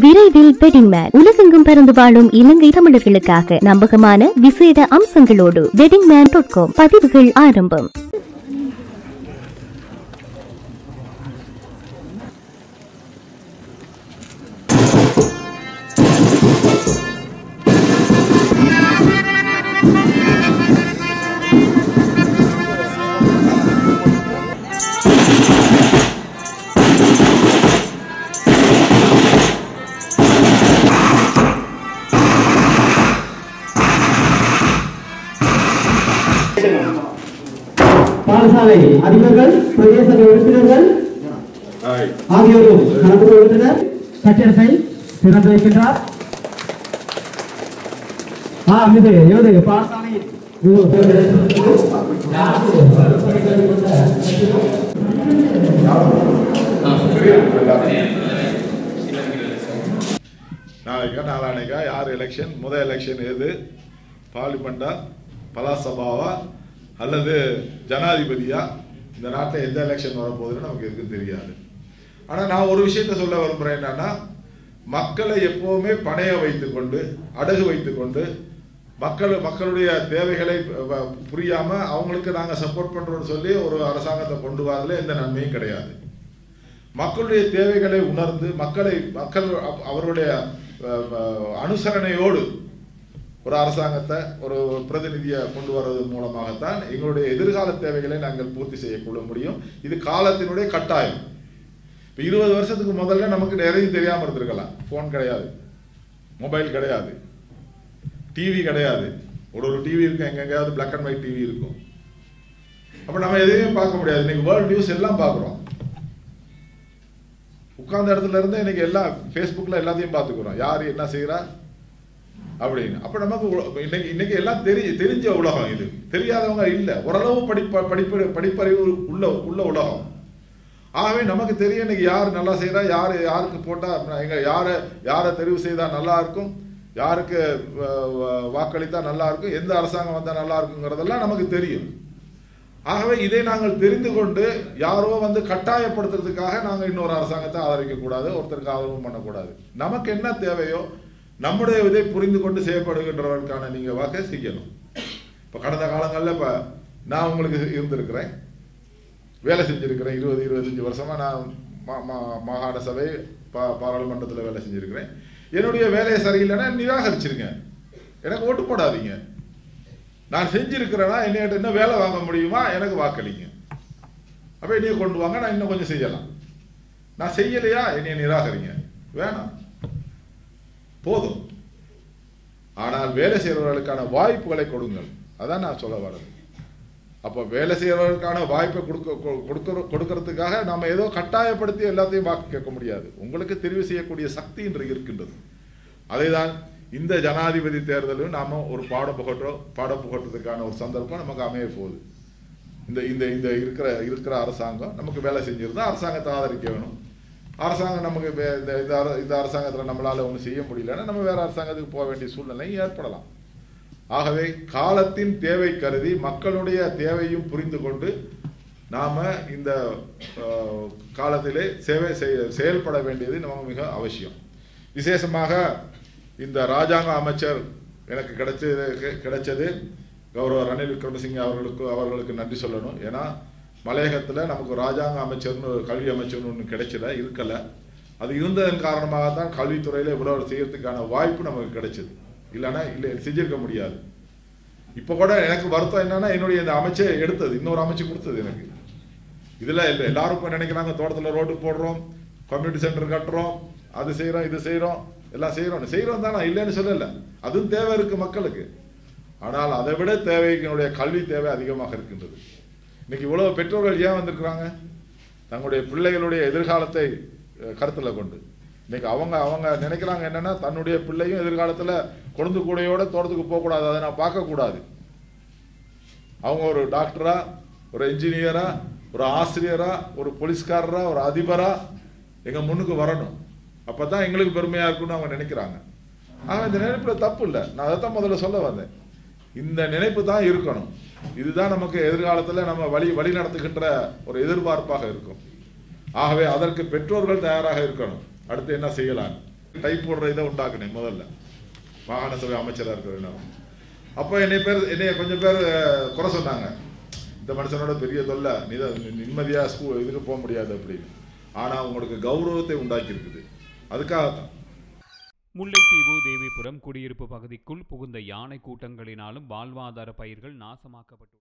விரைவில் wedding man உலகெங்கும் பறந்து வாழும் இலங்கை தமிழர்களுக்காக நம்பகமான விசேட அம்சங்களோடு வெட்டிங் மேன் டாட் காம் பதிவுகள் ஆரம்பம். பாடசாலை அதிபர்கள் பிரதேச உறுப்பினர்கள் ஆகியோரும் கலந்து கொள்கின்றனர். கட்டிடத்தை திறந்து வைக்கின்றார். ஆ இது எவது பாடசாலை. நாளைக்கா நாளானைக்கா யார் எலெக்ஷன் முதல் எலெக்ஷன் எது? பார்லிமெண்டா? பலாசபாவா அல்லது ஜனாதிபதியா? இந்த நாட்டில் எந்த எலெக்ஷன் வரப்போகுதுன்னு நமக்கு எதுக்கும் தெரியாது. ஆனால் நான் ஒரு விஷயத்த சொல்ல விரும்புகிறேன் என்னன்னா மக்களை எப்போவுமே பணைய வைத்துக்கொண்டு அடகு வைத்துக்கொண்டு மக்கள் மக்களுடைய தேவைகளை புரியாமல் அவங்களுக்கு நாங்கள் சப்போர்ட் பண்ணுறோம்னு சொல்லி ஒரு அரசாங்கத்தை கொண்டு வரதுல எந்த நன்மையும் கிடையாது. மக்களுடைய தேவைகளை உணர்ந்து மக்களை மக்கள் அவருடைய அனுசரணையோடு ஒரு அரசாங்கத்தை ஒரு பிரதிநிதியை கொண்டு வர்றது மூலமாகத்தான் எங்களுடைய எதிர்கால தேவைகளை நாங்கள் பூர்த்தி செய்யக்கொள்ள முடியும். இது காலத்தினுடைய கட்டாயம். இப்போ இருபது வருஷத்துக்கு முதல்ல நமக்கு நிறைய தெரியாமல் இருந்திருக்கலாம். ஃபோன் கிடையாது. மொபைல் கிடையாது. டிவி கிடையாது. ஒரு ஒரு டிவி இருக்கும். எங்கெங்கேயாவது பிளாக் அண்ட் ஒயிட் டிவி இருக்கும். அப்போ நம்ம எதையுமே பார்க்க முடியாது. இன்னைக்கு வேர்ல்டு நியூஸ் எல்லாம் பார்க்குறோம். உட்கார்ந்த இடத்துல இருந்து இன்னைக்கு எல்லாம் ஃபேஸ்புக்கில் எல்லாத்தையும் பார்த்துக்கிறோம். யார் என்ன செய்கிறா அப்படின்னு. அப்போ நமக்கு இன்னைக்கு இன்னைக்கு எல்லாம் தெரி தெரிஞ்ச உலகம் இது. தெரியாதவங்க இல்லை. ஓரளவு படிப்ப படிப்பு படிப்பறிவு உள்ள உள்ள உலகம். ஆகவே நமக்கு தெரியும் இன்னைக்கு யார் நல்லா செய்கிறா யார் யாருக்கு போட்டால் எங்கள் யாரை யாரை தெரிவு செய்தால் நல்லா இருக்கும் யாருக்கு வ- வாக்களித்தா நல்லா இருக்கும் எந்த அரசாங்கம் வந்தால் நல்லா இருக்குங்கிறதெல்லாம் நமக்கு தெரியும். ஆகவே இதை நாங்கள் தெரிந்து கொண்டு யாரோ வந்து கட்டாயப்படுத்துறதுக்காக நாங்கள் இன்னொரு அரசாங்கத்தை ஆதரிக்கக்கூடாது ஒருத்தருக்கு ஆதரவும் பண்ணக்கூடாது. நமக்கு என்ன தேவையோ நம்முடைய இதை புரிந்து கொண்டு செய்யப்படுகின்றவர்களுக்கான நீங்கள் வாக்கை செய்யணும். இப்போ கடந்த காலங்களில் இப்போ நான் உங்களுக்கு இருந்திருக்கிறேன். வேலை செஞ்சுருக்கிறேன். இருபது இருபத்தஞ்சு வருஷமாக நான் மா- மா- மாகாண சபை பா பாராளுமன்றத்தில் வேலை செஞ்சிருக்கிறேன். என்னுடைய வேலையை சரியில்லைன்னா நிராகரிச்சிருங்க. எனக்கு ஓட்டு போடாதீங்க. நான் செஞ்சுருக்கிறேன்னா என்னையிட்ட இன்னும் வேலை வாங்க முடியுமா? எனக்கு வாக்களிங்க. அப்போ என்னையை கொண்டு வாங்க நான் இன்னும் கொஞ்சம் செய்யலாம். நான் செய்யலையா? என்னையை நிராகரிங்க. வேணாம். போதும். ஆனால் வேலை செய்கிறவர்களுக்கான வாய்ப்புகளை கொடுங்கள். அதான் நான் சொல்ல வரது அப்போ வேலை செய்கிறவர்களுக்கான வாய்ப்பை கொடுக்க கொ- கொடுக்கறதுக்காக நம்ம ஏதோ கட்டாயப்படுத்தி எல்லாத்தையும் வாக்கு கேட்க முடியாது. உங்களுக்கு தெரிவு செய்யக்கூடிய சக்தி இன்று இருக்கின்றது. அதை தான் இந்த ஜனாதிபதி தேர்தலும் நாம் ஒரு பாடம் புகற்றோம் பாடம் புகட்டுறதுக்கான ஒரு சந்தர்ப்பம் நமக்கு அமைய போகுது. இந்த இந்த இந்த இருக்கிற இருக்கிற அரசாங்கம் நமக்கு வேலை செஞ்சிருந்தா அரசாங்கத்தை ஆதரிக்க வேணும். அரசாங்கம் நமக்கு இந்த இந்த அர- இந்த அரசாங்கத்தில் நம்மளால் ஒன்றும் செய்ய முடியலன்னா நம்ம வேறு அரசாங்கத்துக்கு போக வேண்டிய சூழ்நிலை ஏற்படலாம். ஆகவே காலத்தின் தேவை கருதி மக்களுடைய தேவையும் புரிந்து கொண்டு நாம் இந்த காலத்திலே சேவை செய்ய செயல்பட வேண்டியது நமக்கு மிக அவசியம். விசேஷமாக இந்த ராஜாங்க அமைச்சர் எனக்கு கிடைச்சது கிடைச்சது கௌரவ ரணில் விக்ரமசிங்க அவர்களுக்கு அவர்களுக்கு நன்றி சொல்லணும். ஏன்னா மலையகத்தில் நமக்கு ராஜாங்க அமைச்சர்னு ஒரு கல்வி அமைச்சர்னு ஒன்று கிடைச்சல இருக்கலை. அது இருந்ததன் காரணமாக தான் கல்வித்துறையில் இவ்வளோ செய்யறதுக்கான வாய்ப்பு நமக்கு கிடைச்சிது. இல்லைன்னா இல்லை செஞ்சிருக்க முடியாது. இப்போ கூட எனக்கு வருத்தம் என்னன்னா என்னுடைய இந்த அமைச்சர் எடுத்தது இன்னொரு அமைச்சு கொடுத்தது எனக்கு. இதில் இல்லை எல்லாரும் இப்போ நினைக்கிறாங்க தோட்டத்தில் ரோடு போடுறோம் கம்யூனிட்டி சென்டர் கட்டுறோம் அது செய்கிறோம் இது செய்கிறோம் எல்லாம் செய்கிறோம் செய்கிறோம் தானே? இல்லைன்னு சொல்லலை. அதுவும் தேவை இருக்குது மக்களுக்கு. ஆனால் அதை விட தேவை என்னுடைய கல்வி தேவை அதிகமாக இருக்கின்றது. இன்னைக்கு இவ்வளவு பெற்றோர்கள் ஏன் வந்திருக்கிறாங்க? தங்களுடைய பிள்ளைகளுடைய எதிர்காலத்தை கருத்தில் கொண்டு. இன்னைக்கு அவங்க அவங்க நினைக்கிறாங்க என்னன்னா தன்னுடைய பிள்ளையும் எதிர்காலத்தில் கொழுந்து கூடையோட தோட்டத்துக்கு போகக்கூடாது. அதை நான் பார்க்கக்கூடாது. அவங்க ஒரு டாக்டரா ஒரு இன்ஜினியரா ஒரு ஆசிரியரா ஒரு போலீஸ்காரரா ஒரு அதிபரா எங்கள் முன்னுக்கு வரணும். அப்போ தான் எங்களுக்கு பெருமையாக இருக்கும்னு அவங்க நினைக்கிறாங்க. ஆனால் இந்த நினைப்பில் தப்பு இல்லை. நான் அதை தான் முதல்ல சொல்ல வந்தேன். இந்த நினைப்பு தான் இருக்கணும். இதுதான் நமக்கு எதிர்காலத்தில் நம்ம வழி வழி நடத்துகின்ற ஒரு எதிர்பார்ப்பாக இருக்கும். ஆகவே அதற்கு பெற்றோர்கள் தயாராக இருக்கணும். அடுத்து என்ன செய்யலாம்? டைப் போடுற இதை உண்டாக்குனேன் முதல்ல. மாகாண சபை அமைச்சராக இருக்கிறேன் அப்போ என்னை பேர் என்னைய கொஞ்சம் பேர் குறை சொன்னாங்க. இந்த மனுஷனோட பெரிய தொல்லை நித நிம்மதியாக ஸ்கூல் இதுக்கு போக முடியாது அப்படின்னு. ஆனால் உங்களுக்கு கௌரவத்தை உண்டாக்கி இருக்குது அதுக்காக தான் முல்லைத்தீவு தேவிபுரம் குடியிருப்பு பகுதிக்குள் புகுந்த யானை கூட்டங்களினாலும் வாழ்வாதார பயிர்கள் நாசமாக்கப்பட்டு